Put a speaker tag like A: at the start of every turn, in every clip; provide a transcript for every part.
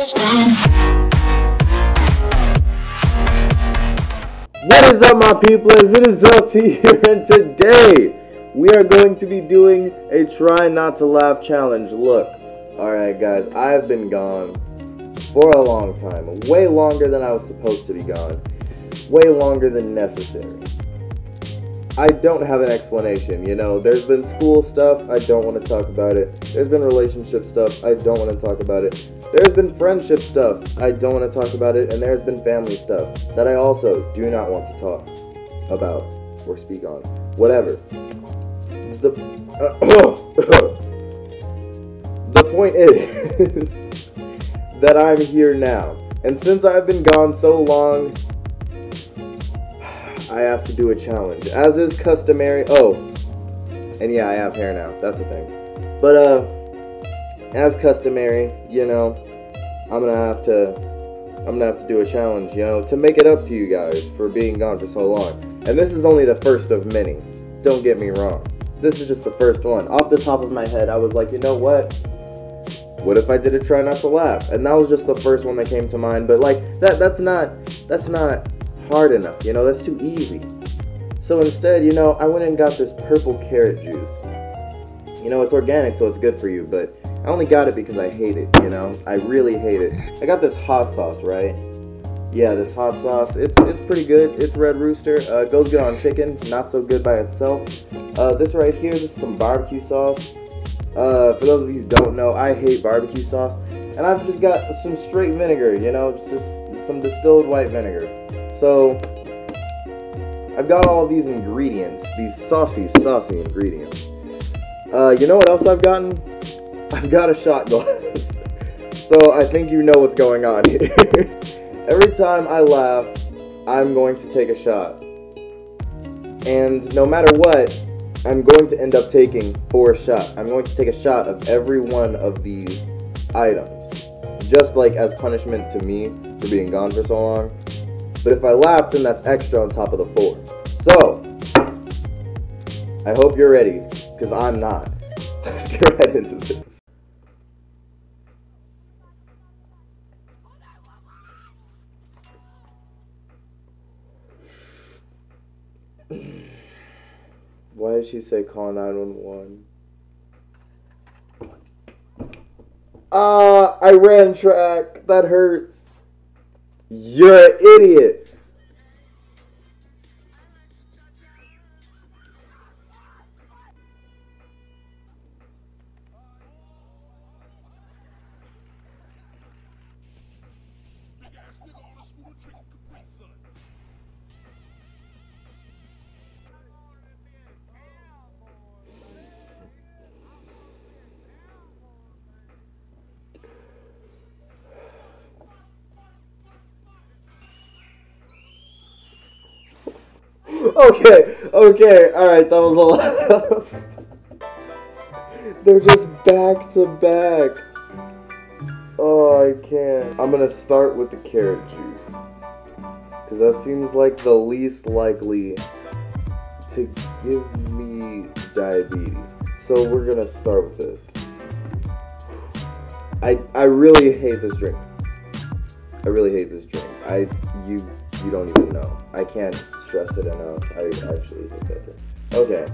A: What is up my people? It is LT here and today we are going to be doing a try not to laugh challenge. Look, alright guys, I have been gone for a long time. Way longer than I was supposed to be gone. Way longer than necessary. I don't have an explanation, you know. There's been school stuff, I don't want to talk about it. There's been relationship stuff, I don't want to talk about it. There's been friendship stuff, I don't want to talk about it. And there's been family stuff that I also do not want to talk about or speak on. Whatever. The, uh, the point is that I'm here now. And since I've been gone so long, I have to do a challenge. As is customary. Oh, and yeah, I have hair now. That's the thing. But, uh, as customary, you know, I'm gonna have to, I'm gonna have to do a challenge, you know, to make it up to you guys for being gone for so long. And this is only the first of many. Don't get me wrong. This is just the first one. Off the top of my head, I was like, you know what? What if I did a try not to laugh? And that was just the first one that came to mind. But like that, that's not, that's not hard enough, you know, that's too easy. So instead, you know, I went and got this purple carrot juice. You know, it's organic, so it's good for you, but I only got it because I hate it, you know? I really hate it. I got this hot sauce, right? Yeah, this hot sauce, it's it's pretty good. It's Red Rooster. Uh, goes good on chicken, not so good by itself. Uh, this right here, this is some barbecue sauce. Uh, for those of you who don't know, I hate barbecue sauce. And I've just got some straight vinegar, you know, just some distilled white vinegar. So, I've got all these ingredients, these saucy, saucy ingredients. Uh, you know what else I've gotten? I've got a shot glass. so I think you know what's going on here. Every time I laugh, I'm going to take a shot. And no matter what, I'm going to end up taking four shots. I'm going to take a shot of every one of these items. Just like as punishment to me for being gone for so long. But if I laugh, then that's extra on top of the four. So, I hope you're ready, because I'm not. Let's get right into this. Why did she say call 911? Ah, uh, I ran track. That hurts. You're an idiot. okay, okay, alright, that was a lot. They're just back to back. Oh, I can't. I'm gonna start with the carrot juice. Because that seems like the least likely to give me diabetes. So we're gonna start with this. I I really hate this drink. I really hate this drink. I you you don't even know. I can't stress it enough. I actually hate that drink. Okay.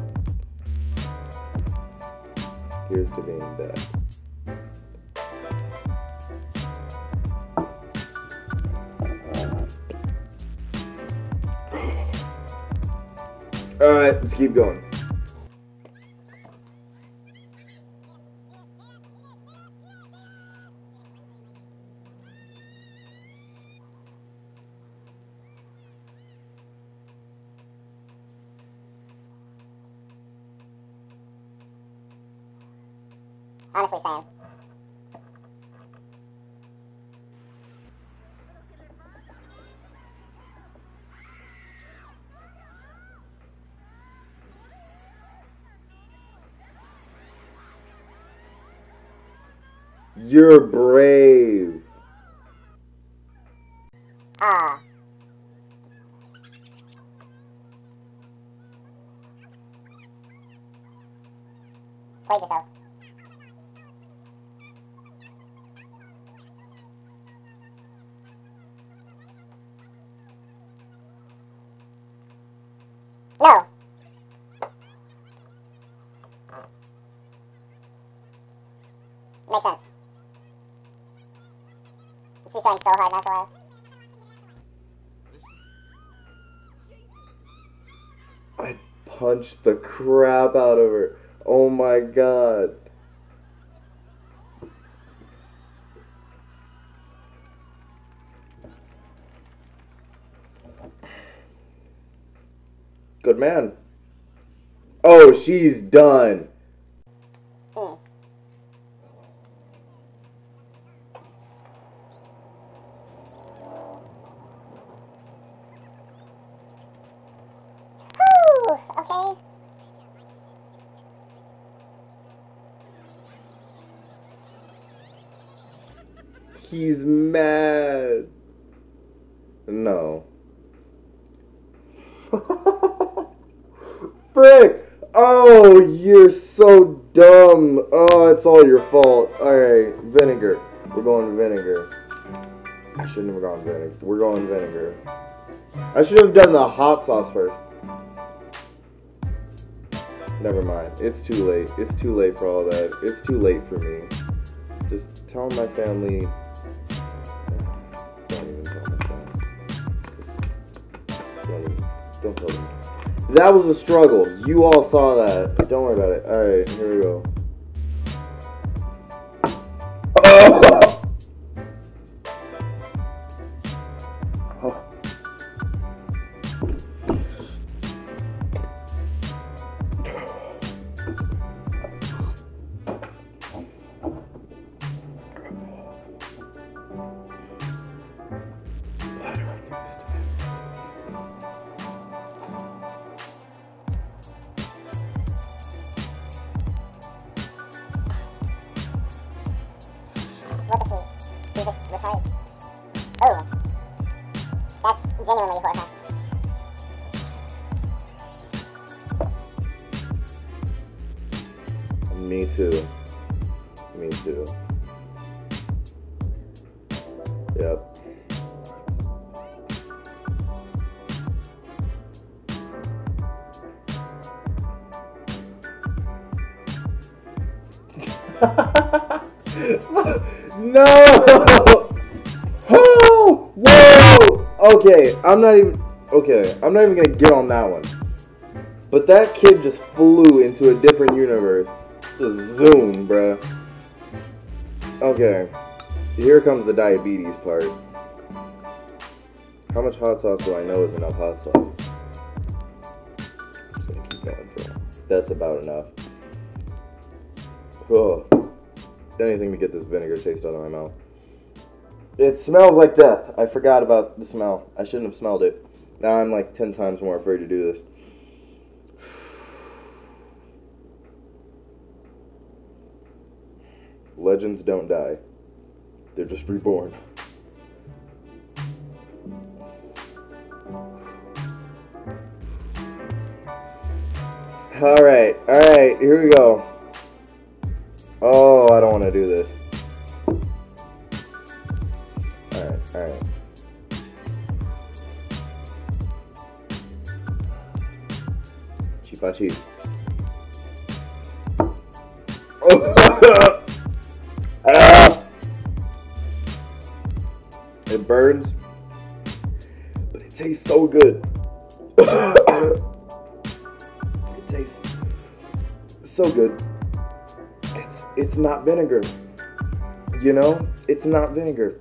A: Here's to being bad. Alright, let's keep going.
B: Honestly, Sam.
A: You're brave.
B: Makes sense. She's trying so hard not to laugh.
A: I punched the crap out of her. Oh my god. Good man. Oh, she's done.
B: Okay.
A: He's mad. No. Frick! Oh, you're so dumb. Oh, it's all your fault. Alright, vinegar. We're going vinegar. I shouldn't have gone vinegar. We're going vinegar. I should have done the hot sauce first. Never mind. It's too late. It's too late for all that. It's too late for me. Just tell my family. Don't even tell my family. Just don't, tell them. That was a struggle. You all saw that. Don't worry about it. Alright, here we go. I'm not even. Okay, I'm not even gonna get on that one. But that kid just flew into a different universe. Just zoom, bruh. Okay. Here comes the diabetes part. How much hot sauce do I know is enough hot sauce? That's about enough. Oh. Anything to get this vinegar taste out of my mouth. It smells like death. I forgot about the smell. I shouldn't have smelled it. Now I'm like 10 times more afraid to do this. Legends don't die. They're just reborn. Alright, alright, here we go. Oh, I don't want to do this. Ah! It burns, but it tastes so good. it tastes so good. It's it's not vinegar. You know, it's not vinegar.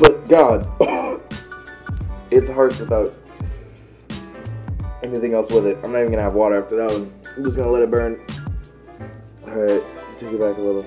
A: But God, it's harsh without anything else with it. I'm not even gonna have water after that one. I'm just gonna let it burn. All right, take it back a little.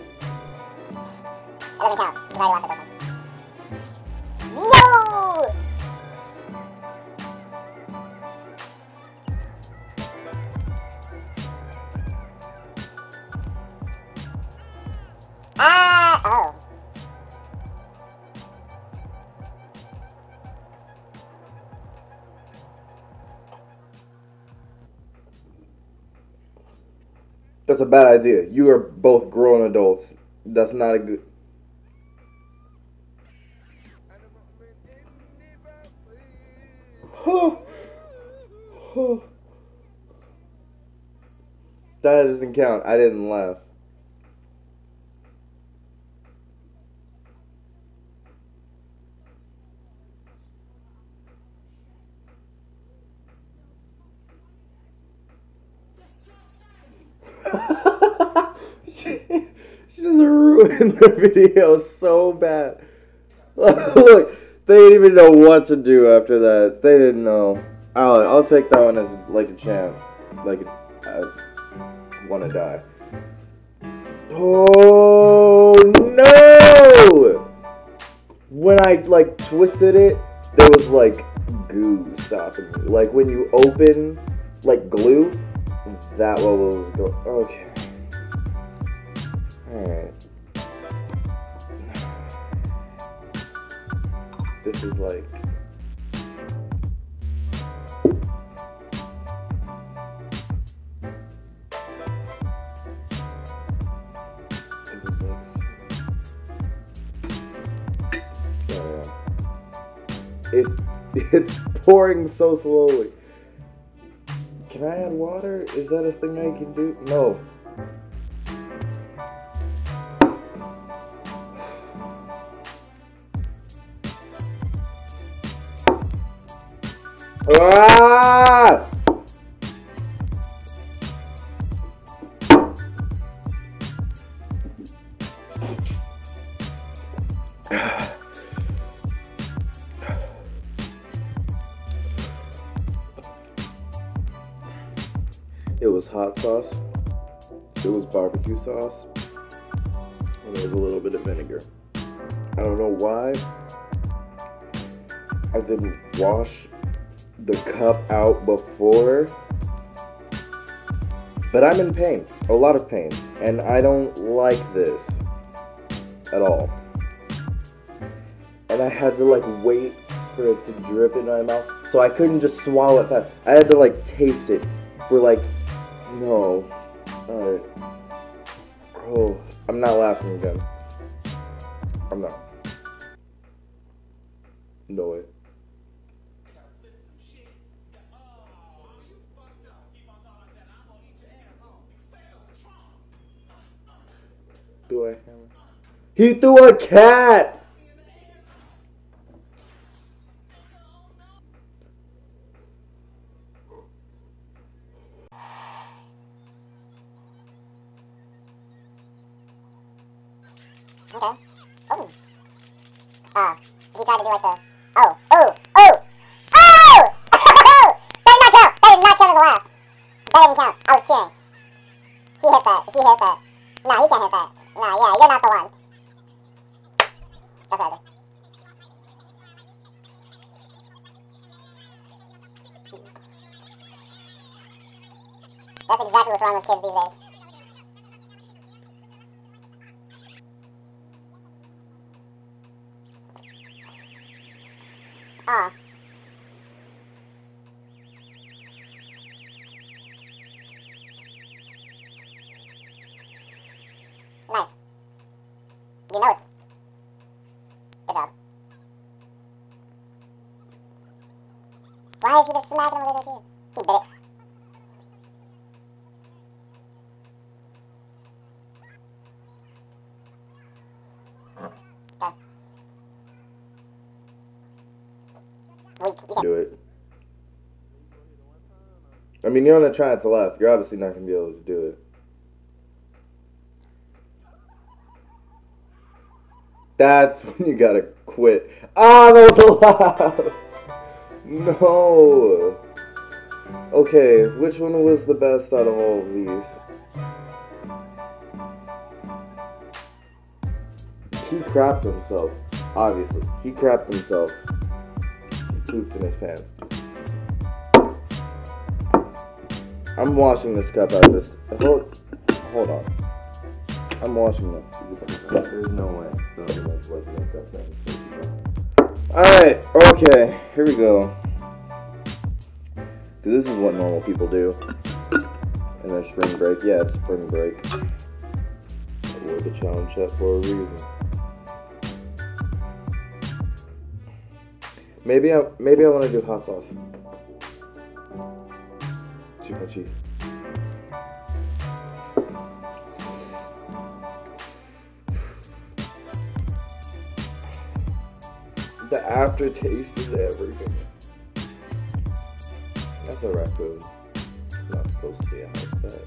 A: That's a bad idea. You are both grown adults. That's not a good. that doesn't count. I didn't laugh. she, ruined the video so bad. Look, they didn't even know what to do after that. They didn't know. I'll, I'll take that one as like a champ. Like, I want to die. Oh no! When I like twisted it, there was like goo stopping me. Like when you open like glue, that what was going. Okay. Alright. This is like. It it's pouring so slowly. Can I add water? Is that a thing I can do? No. Ah! It was hot sauce. It was barbecue sauce. And there was a little bit of vinegar. I don't know why. I didn't wash the cup out before. But I'm in pain. A lot of pain. And I don't like this at all. And I had to like wait for it to drip in my mouth. So I couldn't just swallow it fast. I had to like taste it for like no. Alright. Oh, I'm not laughing again. I'm not. No way. He threw a cat!
B: Okay. Oh. Uh, he tried to do like the. Oh, oh, oh! Oh! that did not count! That did not count as a laugh. That didn't count. I was cheering. He hit that. He hit that. No, he can't hit that. No, yeah, you're not the one. That's. Exactly what's wrong with kids these days. Ah. Nice. You know it. Good job. Why is he smacking him with his teeth? He bit it.
A: Do it. I mean, you're gonna try to laugh. You're obviously not gonna be able to do it. That's when you gotta quit. Ah, that was a laugh. No. Okay, which one was the best out of all of these? He crapped himself. Obviously, he crapped himself. He pooped in his pants. I'm washing this cup out of this. Hold, hold on. I'm washing this. There's no way. No, Alright, okay, here we go. Because this is what normal people do. In their spring break. Yeah, it's spring break. I wore the challenge set for a reason. Maybe I maybe I want to do hot sauce. Chipachi. The aftertaste is everything. That's a raccoon. It's not supposed to be a house pet.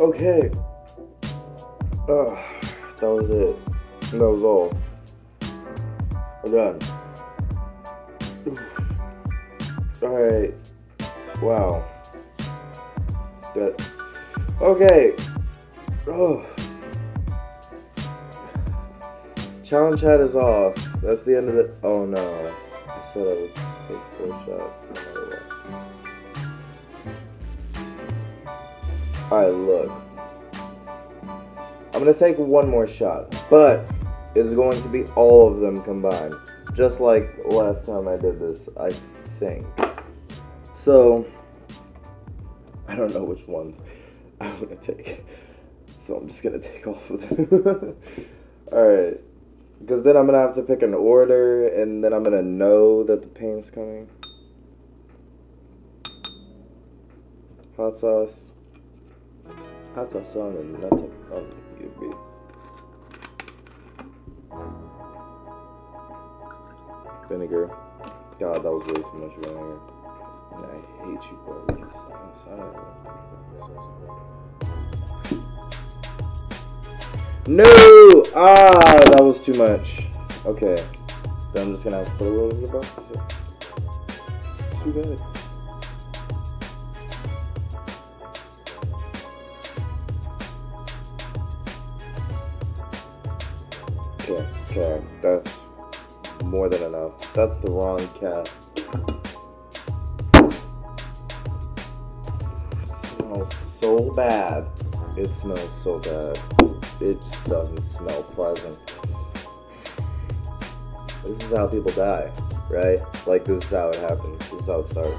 A: Okay. Uh, that was it. That was all. We're done. Alright. Wow. That. Okay. Oh. Challenge hat is off. That's the end of the. Oh no. I said I would take four shots. Alright, look. I'm gonna take one more shot, but it's going to be all of them combined. Just like last time I did this, I think. So, I don't know which ones I'm gonna take. So I'm just gonna take all of them. Alright. Because then I'm gonna have to pick an order, and then I'm gonna know that the pain's coming. Hot sauce. Hot sauce on and not to. Vinegar. God, that was way too much vinegar. And I hate you, bro. Get outside. No! Ah, that was too much. Okay. Then I'm just gonna put a little bit of butter. Too bad. Okay, okay. That's more than enough. That's the wrong cat. So bad. It smells so bad. It just doesn't smell pleasant. This is how people die, right? Like this is how it happens. This is how it starts.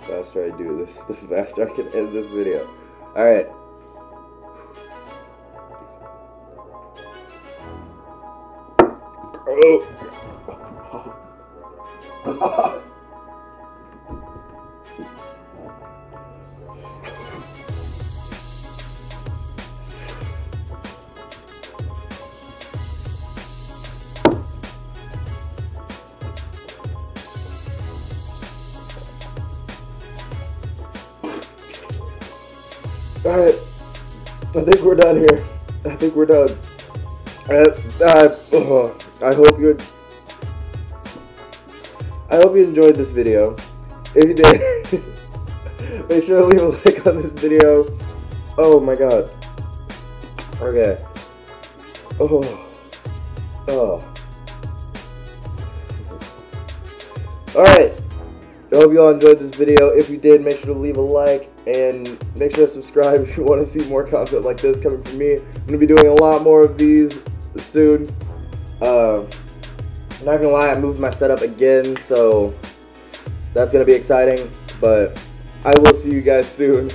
A: The faster I do this, the faster I can end this video. Alright. Oh. think we're done here. I think we're done. Uh, uh, oh, I hope you I hope you enjoyed this video. If you did, make sure to leave a like on this video. Oh my god. Okay. Oh. Oh. Alright. I hope you all enjoyed this video. If you did, make sure to leave a like and make sure to subscribe if you want to see more content like this coming from me. I'm going to be doing a lot more of these soon. Uh, not gonna lie, I moved my setup again, so that's gonna be exciting. But I will see you guys soon.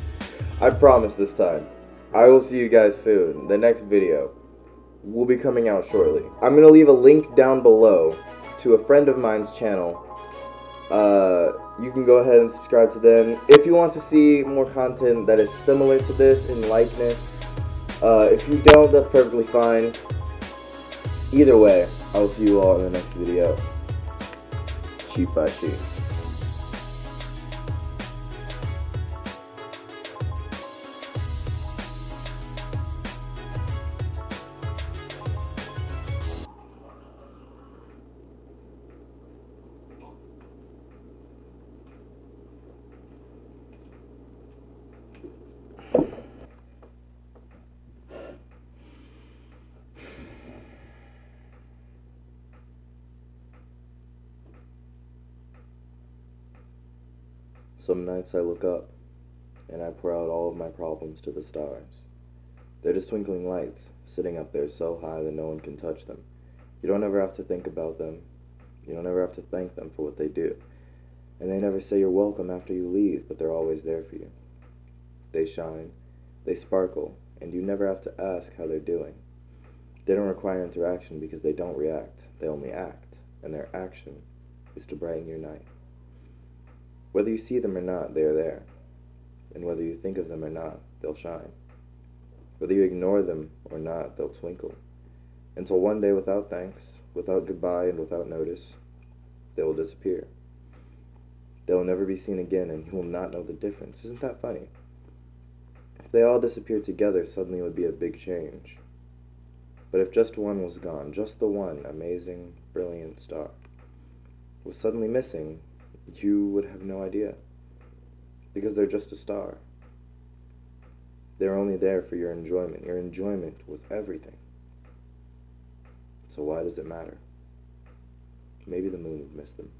A: I promise this time. I will see you guys soon. The next video will be coming out shortly. I'm gonna leave a link down below to a friend of mine's channel. Uh, you can go ahead and subscribe to them. If you want to see more content that is similar to this in likeness, uh, if you don't, that's perfectly fine. Either way, I will see you all in the next video. Cheap by cheap. Some nights I look up and I pour out all of my problems to the stars. They're just twinkling lights, sitting up there so high that no one can touch them. You don't ever have to think about them. You don't ever have to thank them for what they do. And they never say you're welcome after you leave, but they're always there for you. They shine, they sparkle, and you never have to ask how they're doing. They don't require interaction because they don't react, they only act, and their action is to brighten your night. Whether you see them or not, they are there. And whether you think of them or not, they'll shine. Whether you ignore them or not, they'll twinkle. Until one day, without thanks, without goodbye, and without notice, they will disappear. They will never be seen again, and you will not know the difference. Isn't that funny? If they all disappeared together, suddenly it would be a big change. But if just one was gone, just the one amazing, brilliant star was suddenly missing, you would have no idea. Because they're just a star. They're only there for your enjoyment. Your enjoyment was everything. So why does it matter? Maybe the moon would miss them.